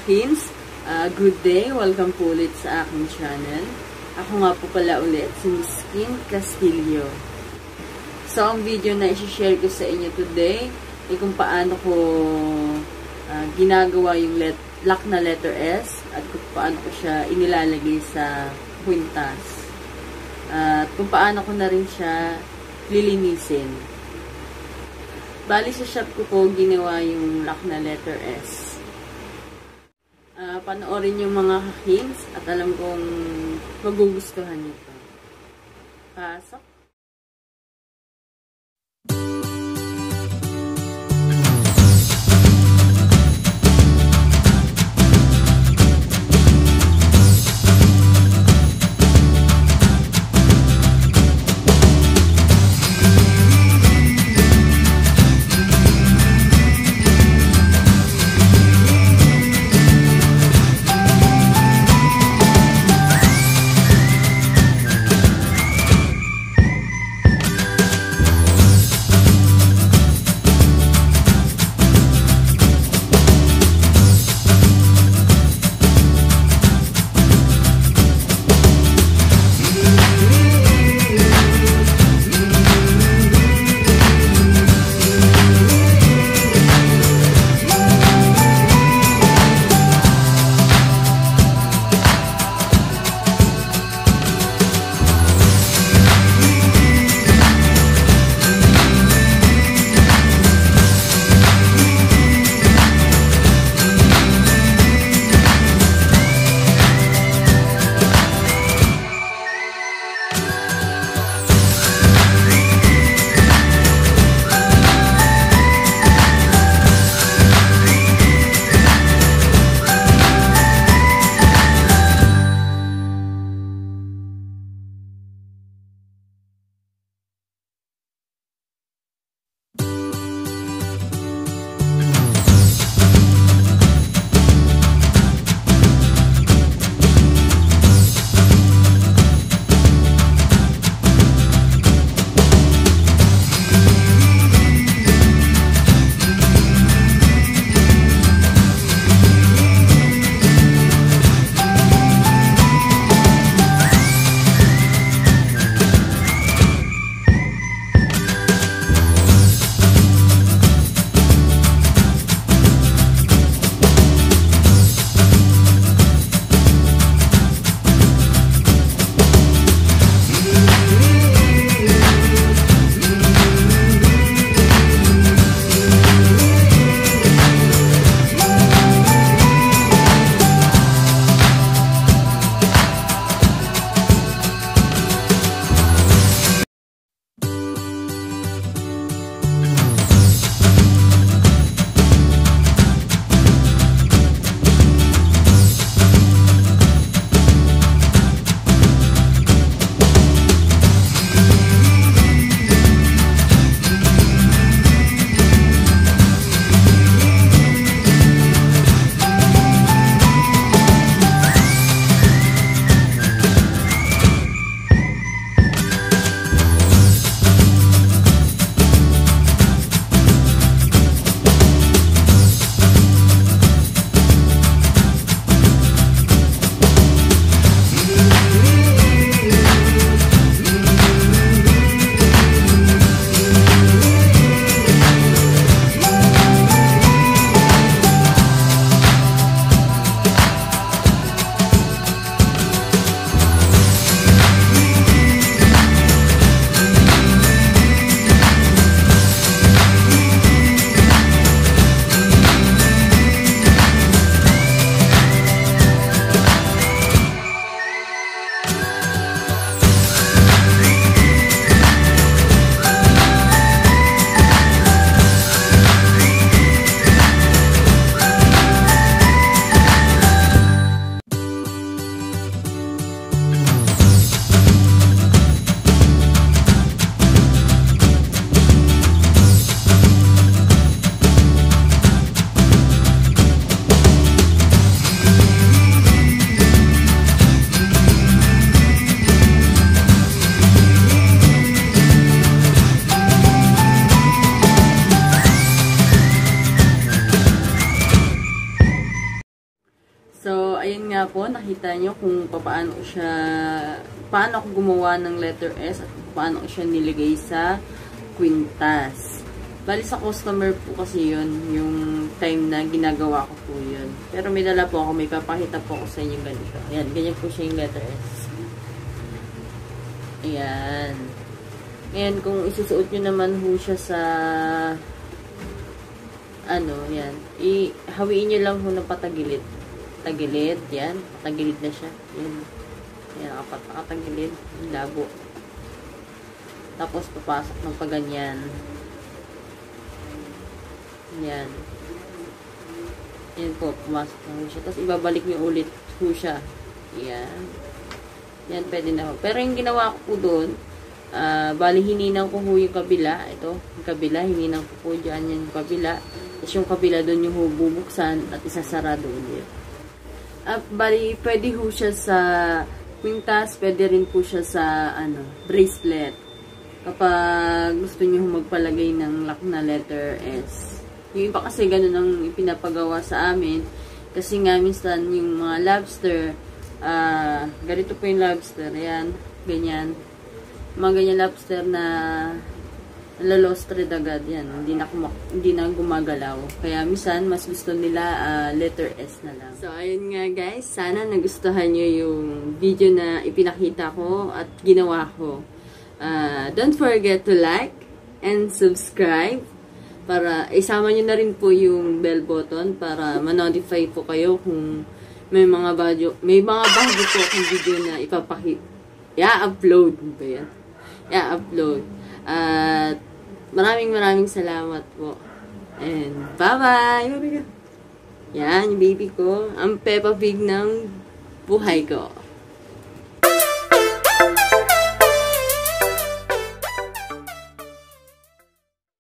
kakins, uh, good day. Welcome po ulit sa aking channel. Ako nga po pala ulit, si Miss Kim Castillo. So, ang video na isi-share ko sa inyo today ay kung paano ko uh, ginagawa yung let lock na letter S at kung paano ko siya inilalagay sa kwintas. At uh, kung paano ko na rin siya lilinisin. Bali sa shop ko po ginawa yung lock na letter S panoorin yung mga hints at alam kong magugustuhan nito. Pasok. Po, nakita nyo kung paano siya, paano ako gumawa ng letter S at paano siya nilagay sa quintas. Bali sa customer po kasi yun, yung time na ginagawa ko po yun. Pero may dala po ako, may papakita po ako sa inyo ganito. Ayan, ganyan po siya yung letter S. Ayan. Ngayon, kung isusuot nyo naman po siya sa ano, yan. Ihawiin nyo lang ho ng patagilid. Tagilid, yan. Patagilid na siya. Yan. Yan, apat nakatagilid. Labo. Tapos, papasok ng paganyan. Yan. Yan po, pumasok na siya. Tapos, ibabalik nyo ulit ho siya. Yan. Yan, pwede na ho. Pero yung ginawa ko po doon, uh, bali hininang ko ho yung kabila. Ito, yung kabila, hininang ko po dyan yung kabila. Tapos yung kabila doon yung bubuksan at isasarado ulit. At bali, pwede ho siya sa quintas, pwede rin po siya sa ano, bracelet. Kapag gusto niyo magpalagay ng lock na letter S. Yung iba kasi ganun ang ipinapagawa sa amin. Kasi nga minsan yung mga lobster, uh, ganito po yung lobster, yan, ganyan. Mga ganyan lobster na nalalost red agad yan. Hindi na, hindi na gumagalaw. Kaya minsan, mas gusto nila uh, letter S na lang. So, ayun nga guys. Sana nagustuhan nyo yung video na ipinakita ko at ginawa ko. Uh, don't forget to like and subscribe para isama nyo na rin po yung bell button para ma-notify po kayo kung may mga bago, may mga bago po akong video na ipapakita. Ya-upload ba yan? Ya-upload. At uh, Maraming maraming salamat po. And bye-bye! Yan, yung baby ko. Ang Peppa Pig ng buhay ko.